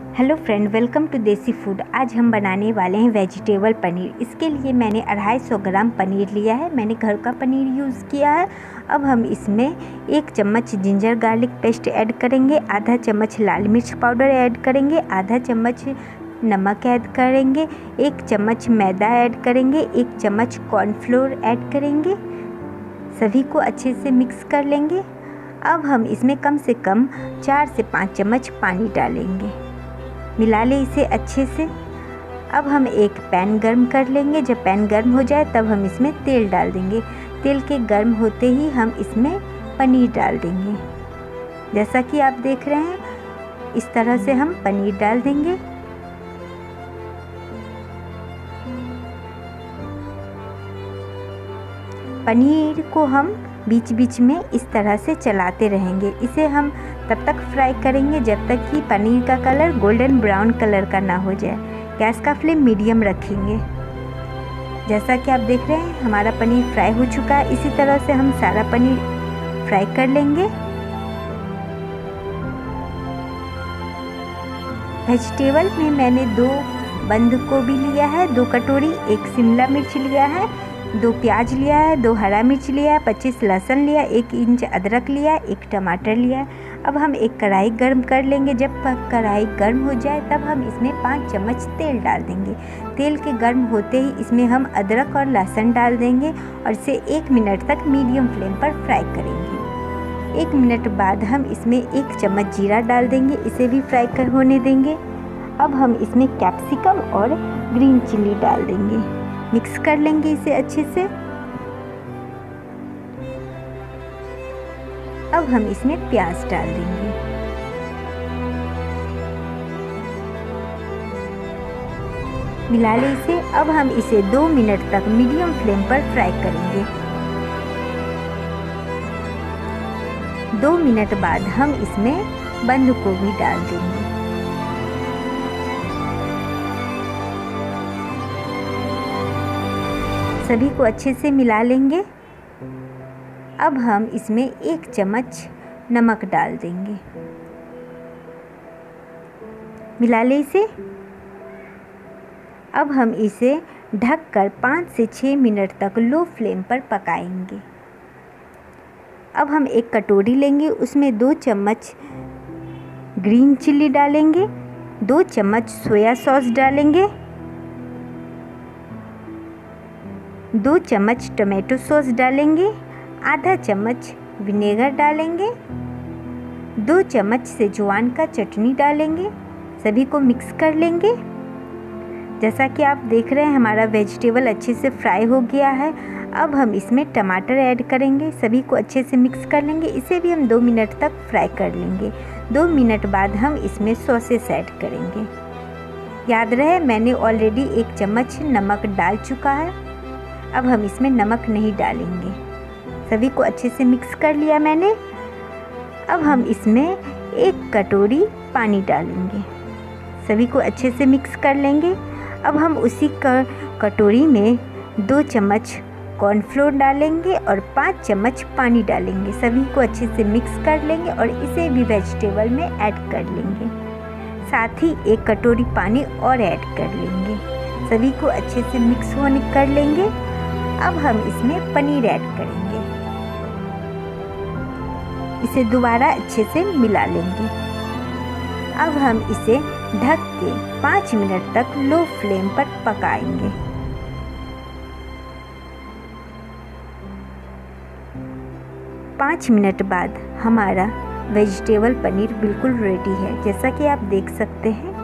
Hello friend welcome to desi food आज हम बनाने वाले हैं वेजिटेबल पनीर। इसके लिए मैंने अढ़ाई सौ ग्राम पनीर लिया है। मैंने घर का पनीर यूज़ किया है। अब हम इसमें एक चम्मच जिंजर गार्लिक पेस्ट ऐड करेंगे। आधा चम्मच लाल मिर्च पाउडर ऐड करेंगे। आधा चम्मच नमक ऐड करेंगे। एक चम्मच मैदा ऐड करेंगे। एक चम्मच कॉर्नफ्लोर ऐड करेंगे। सभी को अच्छे से मिक्स कर लेंगे। अब हम इसमें कम से कम चार से पाँच चम्मच पानी डालेंगे। मिला लें इसे अच्छे से। अब हम एक पैन गर्म कर लेंगे। जब पैन गर्म हो जाए, तब हम इसमें तेल डाल देंगे। तेल के गर्म होते ही हम इसमें पनीर डाल देंगे। जैसा कि आप देख रहे हैं, इस तरह से हम पनीर डाल देंगे। पनीर को हम बीच बीच में इस तरह से चलाते रहेंगे। इसे हम तब तक फ्राई करेंगे जब तक कि पनीर का कलर गोल्डन ब्राउन कलर का ना हो जाए। गैस का फ्लेम मीडियम रखेंगे। जैसा कि आप देख रहे हैं, हमारा पनीर फ्राई हो चुका है। इसी तरह से हम सारा पनीर फ्राई कर लेंगे। वेजिटेबल में मैंने दो बंद गोभी लिया है, दो कटोरी, एक शिमला मिर्च लिया है, दो प्याज लिया है, दो हरा मिर्च लिया है, पच्चीस लहसुन लिया एक इंच अदरक लिया एक टमाटर लिया अब हम एक कढ़ाई गर्म कर लेंगे। जब कढ़ाई गर्म हो जाए, तब हम इसमें पाँच चम्मच तेल डाल देंगे। तेल के गर्म होते ही इसमें हम अदरक और लहसुन डाल देंगे और इसे एक मिनट तक मीडियम फ्लेम पर फ्राई करेंगे। एक मिनट बाद हम इसमें एक चम्मच जीरा डाल देंगे, इसे भी फ्राई कर होने देंगे। अब हम इसमें कैप्सिकम और ग्रीन चिल्ली डाल देंगे। मिक्स कर लेंगे इसे अच्छे से। अब हम इसमें प्याज डाल देंगे। मिला ले इसे। अब हम इसे दो मिनट तक मीडियम फ्लेम पर फ्राई करेंगे। दो मिनट बाद हम इसमें बंद गोभी डाल देंगे। सभी को अच्छे से मिला लेंगे। अब हम इसमें एक चम्मच नमक डाल देंगे। मिला ले इसे। अब हम इसे ढककर पाँच से छः मिनट तक लो फ्लेम पर पकाएँगे। अब हम एक कटोरी लेंगे, उसमें दो चम्मच ग्रीन चिल्ली डालेंगे, दो चम्मच सोया सॉस डालेंगे, दो चम्मच टमाटो सॉस डालेंगे। आधा चम्मच विनेगर डालेंगे, दो चम्मच सेजवान का चटनी डालेंगे, सभी को मिक्स कर लेंगे। जैसा कि आप देख रहे हैं, हमारा वेजिटेबल अच्छे से फ्राई हो गया है। अब हम इसमें टमाटर ऐड करेंगे, सभी को अच्छे से मिक्स कर लेंगे। इसे भी हम दो मिनट तक फ्राई कर लेंगे। दो मिनट बाद हम इसमें सॉसेस ऐड करेंगे। याद रहे, मैंने ऑलरेडी एक चम्मच नमक डाल चुका है। अब हम इसमें नमक नहीं डालेंगे। सभी को अच्छे से मिक्स कर लिया मैंने। अब हम इसमें एक कटोरी पानी डालेंगे। सभी को अच्छे से मिक्स कर लेंगे। अब हम उसी कटोरी में दो चम्मच कॉर्नफ्लोर डालेंगे और पाँच चम्मच पानी डालेंगे। सभी को अच्छे से मिक्स कर लेंगे और इसे भी वेजिटेबल में ऐड कर लेंगे। साथ ही एक कटोरी पानी और ऐड कर लेंगे। सभी को अच्छे से मिक्स होने कर लेंगे। अब हम इसमें पनीर ऐड करेंगे। इसे दोबारा अच्छे से मिला लेंगे। अब हम इसे ढक के पाँच मिनट तक लो फ्लेम पर पकाएँगे। पाँच मिनट बाद हमारा वेजिटेबल पनीर बिल्कुल रेडी है, जैसा कि आप देख सकते हैं।